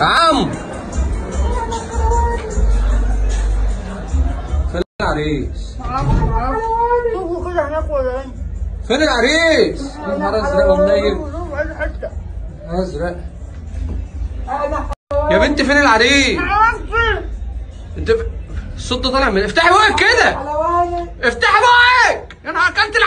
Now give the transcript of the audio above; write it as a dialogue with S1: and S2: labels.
S1: عم. فين العريس؟
S2: شوفوا كده هناك ولا
S1: فين العريس؟ يا نهار ازرق ومنيل ازرق يا بنتي فين العريس؟ انت الصوت ده طالع من افتحي بقك كده. افتحي بقك. يا نهار أكلت العريس.